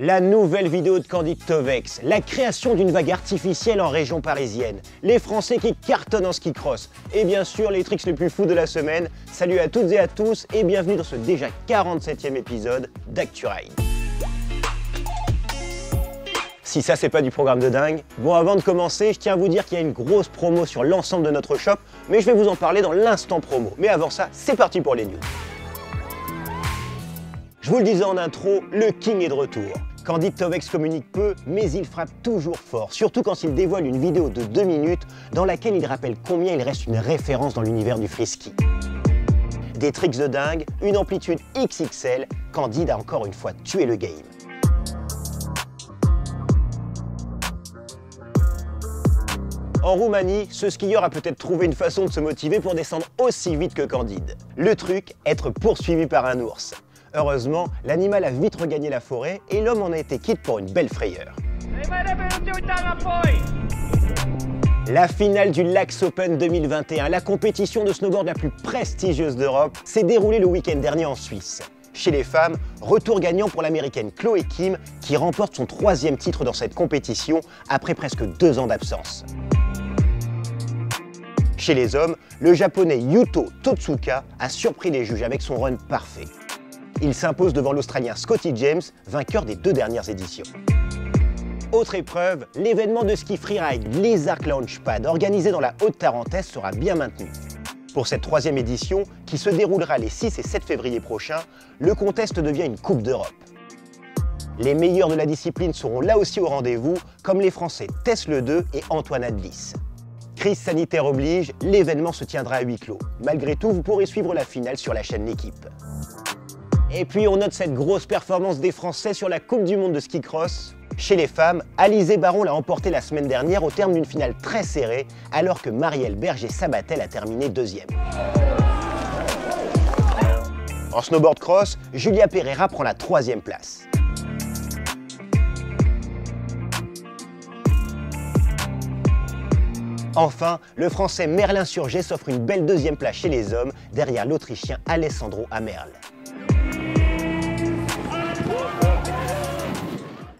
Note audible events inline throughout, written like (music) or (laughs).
La nouvelle vidéo de Candide Tovex, la création d'une vague artificielle en région parisienne, les Français qui cartonnent en ski cross, et bien sûr les tricks les plus fous de la semaine. Salut à toutes et à tous et bienvenue dans ce déjà 47e épisode d'ActuRide. Si ça c'est pas du programme de dingue, bon avant de commencer, je tiens à vous dire qu'il y a une grosse promo sur l'ensemble de notre shop, mais je vais vous en parler dans l'instant promo. Mais avant ça, c'est parti pour les news. Je vous le disais en intro, le King est de retour. Candide Tovex communique peu, mais il frappe toujours fort, surtout quand il dévoile une vidéo de 2 minutes dans laquelle il rappelle combien il reste une référence dans l'univers du frisky. Des tricks de dingue, une amplitude XXL, Candide a encore une fois tué le game. En Roumanie, ce skieur a peut-être trouvé une façon de se motiver pour descendre aussi vite que Candide. Le truc, être poursuivi par un ours. Heureusement, l'animal a vite regagné la forêt et l'homme en a été quitte pour une belle frayeur. La finale du Lax Open 2021, la compétition de snowboard la plus prestigieuse d'Europe, s'est déroulée le week-end dernier en Suisse. Chez les femmes, retour gagnant pour l'américaine Chloé Kim, qui remporte son troisième titre dans cette compétition après presque deux ans d'absence. Chez les hommes, le japonais Yuto Totsuka a surpris les juges avec son run parfait. Il s'impose devant l'Australien Scotty James, vainqueur des deux dernières éditions. Autre épreuve, l'événement de ski freeride Arcs Launchpad organisé dans la Haute-Tarentaise sera bien maintenu. Pour cette troisième édition, qui se déroulera les 6 et 7 février prochains, le contest devient une Coupe d'Europe. Les meilleurs de la discipline seront là aussi au rendez-vous, comme les Français Tess Le 2 et Antoine Adlis. Crise sanitaire oblige, l'événement se tiendra à huis clos. Malgré tout, vous pourrez suivre la finale sur la chaîne L'équipe. Et puis on note cette grosse performance des Français sur la Coupe du Monde de ski cross. Chez les femmes, Alizé Baron l'a emporté la semaine dernière au terme d'une finale très serrée, alors que Marielle Berger-Sabatel a terminé deuxième. En snowboard cross, Julia Pereira prend la troisième place. Enfin, le français Merlin Surgé s'offre une belle deuxième place chez les hommes, derrière l'Autrichien Alessandro Amerl.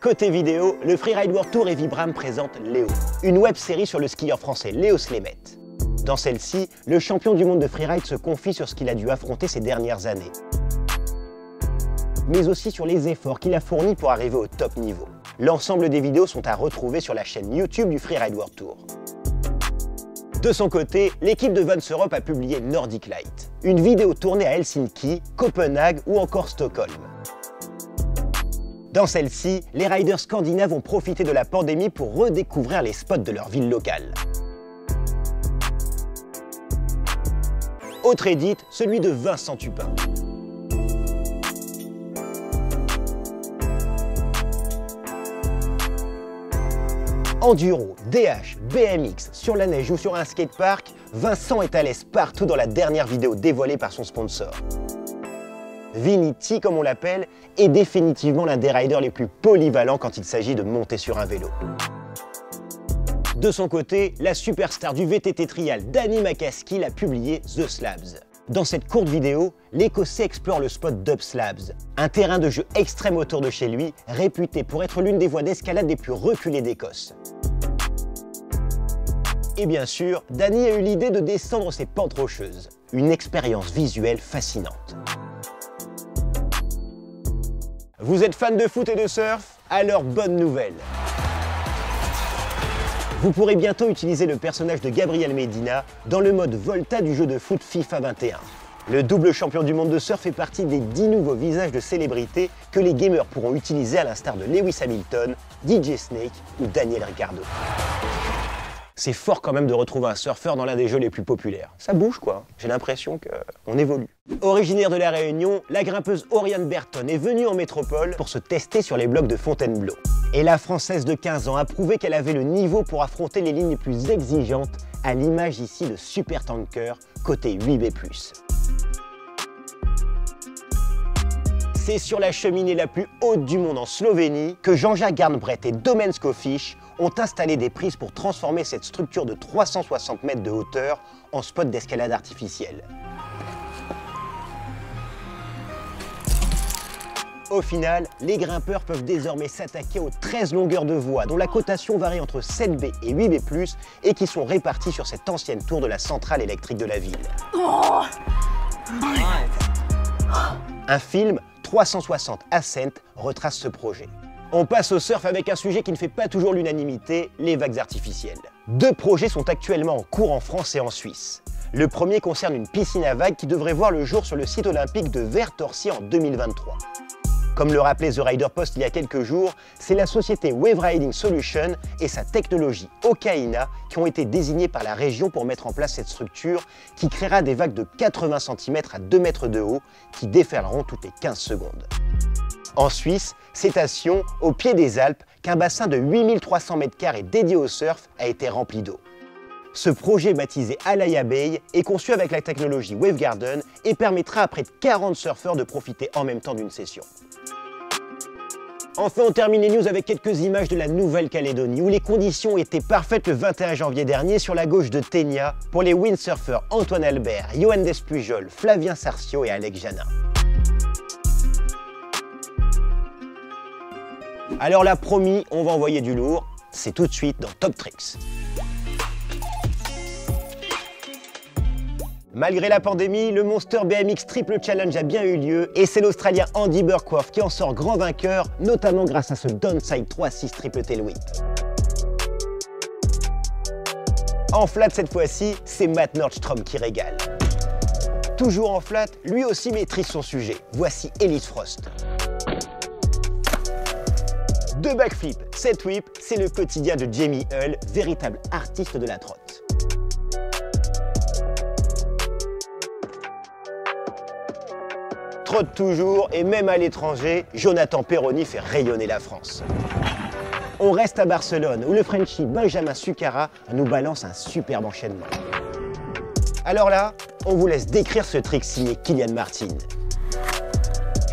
Côté vidéo, le Freeride World Tour et Vibram présentent Léo, une web série sur le skieur français Léo Slemet. Dans celle-ci, le champion du monde de freeride se confie sur ce qu'il a dû affronter ces dernières années, mais aussi sur les efforts qu'il a fournis pour arriver au top niveau. L'ensemble des vidéos sont à retrouver sur la chaîne YouTube du Freeride World Tour. De son côté, l'équipe de Vans Europe a publié Nordic Light, une vidéo tournée à Helsinki, Copenhague ou encore Stockholm. Dans celle-ci, les riders scandinaves ont profité de la pandémie pour redécouvrir les spots de leur ville locale. Autre édit, celui de Vincent Tupin. Enduro, DH, BMX, sur la neige ou sur un skatepark, Vincent est à l'aise partout dans la dernière vidéo dévoilée par son sponsor. Vinity, comme on l'appelle, est définitivement l'un des riders les plus polyvalents quand il s'agit de monter sur un vélo. De son côté, la superstar du VTT trial Danny McCaskill a publié The Slabs. Dans cette courte vidéo, l'Écossais explore le spot Dub Slabs, un terrain de jeu extrême autour de chez lui, réputé pour être l'une des voies d'escalade les plus reculées d'Écosse. Et bien sûr, Danny a eu l'idée de descendre ces pentes rocheuses, une expérience visuelle fascinante. Vous êtes fan de foot et de surf Alors bonne nouvelle Vous pourrez bientôt utiliser le personnage de Gabriel Medina dans le mode Volta du jeu de foot FIFA 21. Le double champion du monde de surf fait partie des 10 nouveaux visages de célébrités que les gamers pourront utiliser à l'instar de Lewis Hamilton, DJ Snake ou Daniel Ricciardo c'est fort quand même de retrouver un surfeur dans l'un des jeux les plus populaires. Ça bouge quoi, j'ai l'impression qu'on évolue. Originaire de la Réunion, la grimpeuse Oriane Berton est venue en métropole pour se tester sur les blocs de Fontainebleau. Et la Française de 15 ans a prouvé qu'elle avait le niveau pour affronter les lignes les plus exigeantes, à l'image ici de Super Tanker, côté 8B+. C'est sur la cheminée la plus haute du monde en Slovénie que Jean-Jacques Garnbret et Domensko Fish ont installé des prises pour transformer cette structure de 360 mètres de hauteur en spot d'escalade artificielle. Au final, les grimpeurs peuvent désormais s'attaquer aux 13 longueurs de voie, dont la cotation varie entre 7B et 8B+, et qui sont réparties sur cette ancienne tour de la centrale électrique de la ville. Un film 360 Ascent retrace ce projet. On passe au surf avec un sujet qui ne fait pas toujours l'unanimité, les vagues artificielles. Deux projets sont actuellement en cours en France et en Suisse. Le premier concerne une piscine à vagues qui devrait voir le jour sur le site olympique de Ver-Torcy en 2023. Comme le rappelait The Rider Post il y a quelques jours, c'est la société Wave Riding Solution et sa technologie Okaina qui ont été désignés par la région pour mettre en place cette structure qui créera des vagues de 80 cm à 2 mètres de haut qui déferleront toutes les 15 secondes. En Suisse, c'est à Sion, au pied des Alpes, qu'un bassin de 8300 m2 dédié au surf a été rempli d'eau. Ce projet baptisé Alaya Bay est conçu avec la technologie WaveGarden et permettra à près de 40 surfeurs de profiter en même temps d'une session. Enfin, on termine les news avec quelques images de la Nouvelle-Calédonie où les conditions étaient parfaites le 21 janvier dernier sur la gauche de Ténia pour les windsurfers Antoine Albert, Johan Despujol, Flavien Sarcio et Alex Janin. Alors là, promis, on va envoyer du lourd. C'est tout de suite dans Top Tricks. Malgré la pandémie, le Monster BMX Triple Challenge a bien eu lieu et c'est l'Australien Andy Burkworth qui en sort grand vainqueur, notamment grâce à ce Downside 3-6 Triple Tail Whip. En flat cette fois-ci, c'est Matt Nordstrom qui régale. Toujours en flat, lui aussi maîtrise son sujet. Voici Elise Frost. Deux backflips, 7 whip, c'est le quotidien de Jamie Hull, véritable artiste de la trotte. trotte toujours et même à l'étranger, Jonathan Perroni fait rayonner la France. On reste à Barcelone où le Frenchie Benjamin Sucara nous balance un superbe enchaînement. Alors là, on vous laisse décrire ce trick signé Kylian Martin.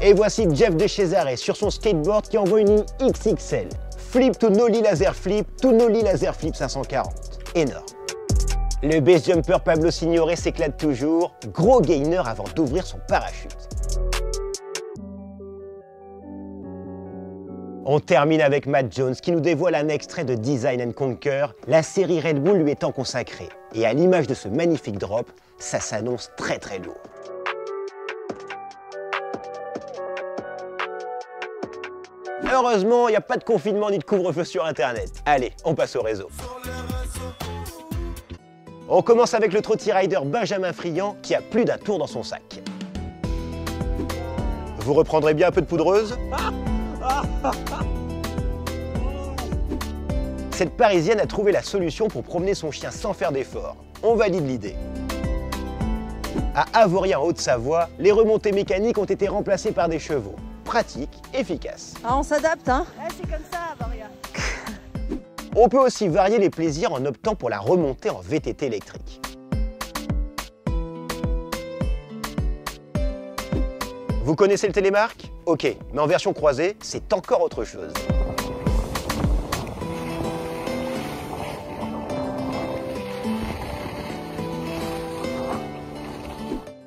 Et voici Jeff de Cesare sur son skateboard qui envoie une ligne XXL. Flip to nollie laser flip to nollie laser flip 540. Énorme. Le base jumper Pablo Signore s'éclate toujours, gros gainer avant d'ouvrir son parachute. On termine avec Matt Jones qui nous dévoile un extrait de Design and Conquer, la série Red Bull lui étant consacrée. Et à l'image de ce magnifique drop, ça s'annonce très très lourd. Heureusement, il n'y a pas de confinement ni de couvre-feu sur Internet. Allez, on passe au réseau. On commence avec le trotty rider Benjamin Friand qui a plus d'un tour dans son sac. Vous reprendrez bien un peu de poudreuse Cette Parisienne a trouvé la solution pour promener son chien sans faire d'effort. On valide l'idée. À Avorien en Haute-Savoie, les remontées mécaniques ont été remplacées par des chevaux. Pratique, efficace. Ah, on s'adapte, hein c'est comme ça, Avoria. On peut aussi varier les plaisirs en optant pour la remontée en VTT électrique. Vous connaissez le télémarque Ok, mais en version croisée, c'est encore autre chose.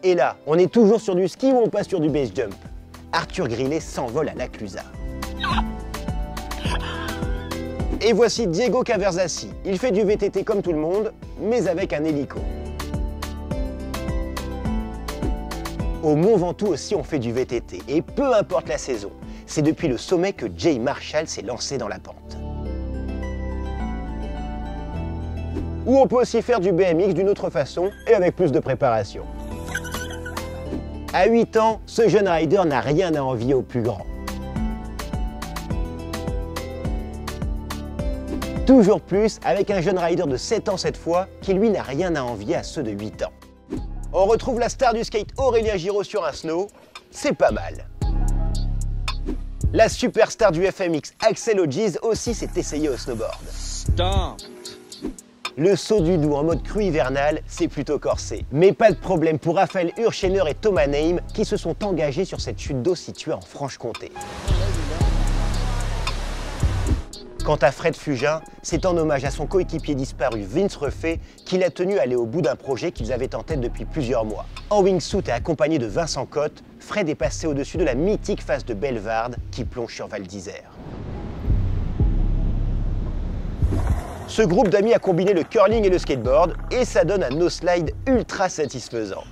Et là, on est toujours sur du ski ou on passe sur du base jump? Arthur Grillet s'envole à la Clusa. Et voici Diego Caverzassi. Il fait du VTT comme tout le monde, mais avec un hélico. Au Mont Ventoux aussi, on fait du VTT, et peu importe la saison, c'est depuis le sommet que Jay Marshall s'est lancé dans la pente. Ou on peut aussi faire du BMX d'une autre façon et avec plus de préparation. À 8 ans, ce jeune rider n'a rien à envier au plus grand. Toujours plus avec un jeune rider de 7 ans cette fois, qui lui n'a rien à envier à ceux de 8 ans. On retrouve la star du skate Aurélien Giraud sur un snow, c'est pas mal. La superstar du FMX Axel O'Giz aussi s'est essayé au snowboard. Le saut du doux en mode cru hivernal, c'est plutôt corsé. Mais pas de problème pour Raphaël Urchener et Thomas Neim qui se sont engagés sur cette chute d'eau située en Franche-Comté. Quant à Fred Fugin, c'est en hommage à son coéquipier disparu Vince Refait qu'il a tenu à aller au bout d'un projet qu'ils avaient en tête depuis plusieurs mois. En wingsuit et accompagné de Vincent Cotte, Fred est passé au-dessus de la mythique face de Belvarde qui plonge sur Val d'Isère. Ce groupe d'amis a combiné le curling et le skateboard et ça donne un no-slide ultra satisfaisant.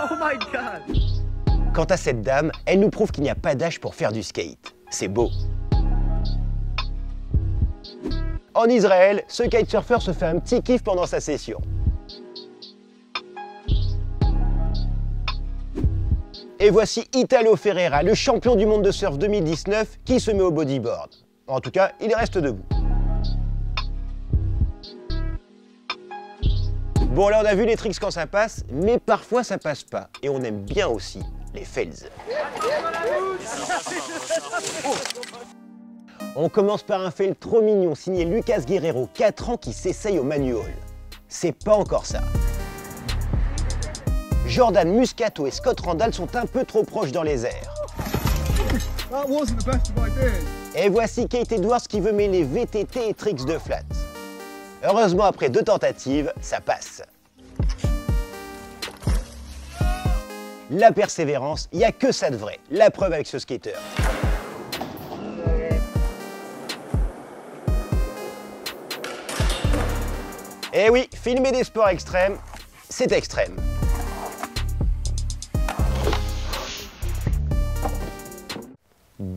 Oh my god Quant à cette dame, elle nous prouve qu'il n'y a pas d'âge pour faire du skate. C'est beau. En Israël, ce kitesurfer se fait un petit kiff pendant sa session. Et voici Italo Ferreira, le champion du monde de surf 2019, qui se met au bodyboard. En tout cas, il reste debout. Bon là on a vu les tricks quand ça passe, mais parfois ça passe pas. Et on aime bien aussi les fails. On commence par un fail trop mignon signé Lucas Guerrero, 4 ans, qui s'essaye au manual. C'est pas encore ça. Jordan Muscato et Scott Randall sont un peu trop proches dans les airs. Et voici Kate Edwards qui veut mêler VTT et tricks de flat. Heureusement, après deux tentatives, ça passe. La persévérance, il n'y a que ça de vrai. La preuve avec ce skater. Et eh oui, filmer des sports extrêmes, c'est extrême.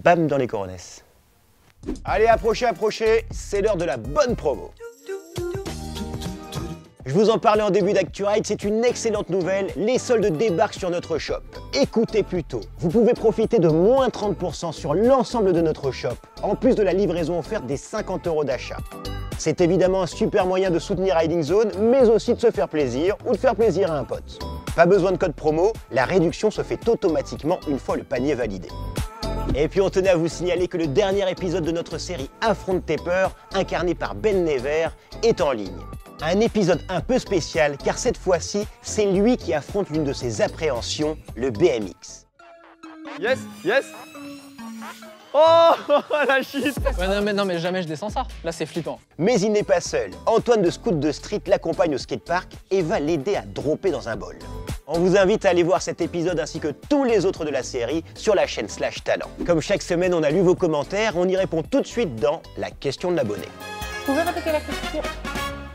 Bam dans les coronesses. Allez, approchez, approchez, c'est l'heure de la bonne promo. Je vous en parlais en début d'ActuRide, c'est une excellente nouvelle, les soldes débarquent sur notre shop. Écoutez plutôt, vous pouvez profiter de moins 30% sur l'ensemble de notre shop, en plus de la livraison offerte des 50 euros d'achat. C'est évidemment un super moyen de soutenir Riding Zone, mais aussi de se faire plaisir ou de faire plaisir à un pote. Pas besoin de code promo, la réduction se fait automatiquement une fois le panier validé. Et puis on tenait à vous signaler que le dernier épisode de notre série Affronte tes peurs, incarné par Ben Never, est en ligne. Un épisode un peu spécial car cette fois-ci, c'est lui qui affronte l'une de ses appréhensions, le BMX. Yes, yes Oh, (laughs) la shit non, mais, non mais jamais je descends ça, là c'est flippant. Mais il n'est pas seul. Antoine de Scout de Street l'accompagne au skatepark et va l'aider à dropper dans un bol. On vous invite à aller voir cet épisode ainsi que tous les autres de la série sur la chaîne Slash Talent. Comme chaque semaine, on a lu vos commentaires, on y répond tout de suite dans la question de l'abonné. Vous pouvez répéter la question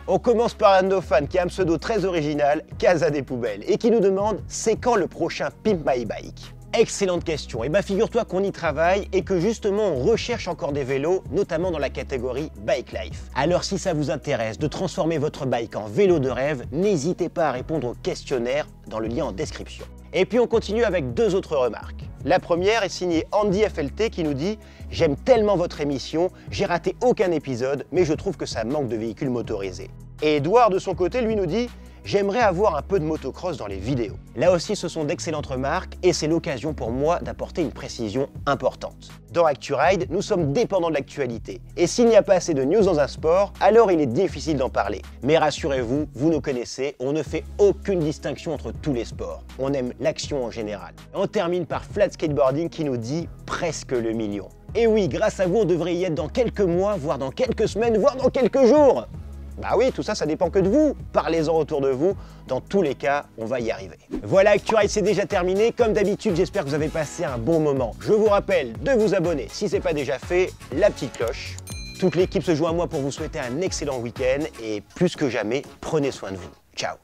on commence par un de nos fans qui a un pseudo très original, Casa des Poubelles, et qui nous demande c'est quand le prochain Pimp My Bike? Excellente question. Et eh bien figure-toi qu'on y travaille et que justement on recherche encore des vélos, notamment dans la catégorie Bike Life. Alors si ça vous intéresse de transformer votre bike en vélo de rêve, n'hésitez pas à répondre au questionnaire dans le lien en description. Et puis on continue avec deux autres remarques. La première est signée Andy FLT qui nous dit « J'aime tellement votre émission, j'ai raté aucun épisode, mais je trouve que ça manque de véhicules motorisés. » Et Edouard de son côté lui nous dit J'aimerais avoir un peu de motocross dans les vidéos. Là aussi, ce sont d'excellentes remarques et c'est l'occasion pour moi d'apporter une précision importante. Dans ActuRide, nous sommes dépendants de l'actualité. Et s'il n'y a pas assez de news dans un sport, alors il est difficile d'en parler. Mais rassurez-vous, vous nous connaissez, on ne fait aucune distinction entre tous les sports. On aime l'action en général. On termine par Flat Skateboarding qui nous dit presque le million. Et oui, grâce à vous, on devrait y être dans quelques mois, voire dans quelques semaines, voire dans quelques jours. Bah oui, tout ça, ça dépend que de vous. Parlez-en autour de vous. Dans tous les cas, on va y arriver. Voilà, ActuRide, c'est déjà terminé. Comme d'habitude, j'espère que vous avez passé un bon moment. Je vous rappelle de vous abonner si ce n'est pas déjà fait, la petite cloche. Toute l'équipe se joint à moi pour vous souhaiter un excellent week-end et plus que jamais, prenez soin de vous. Ciao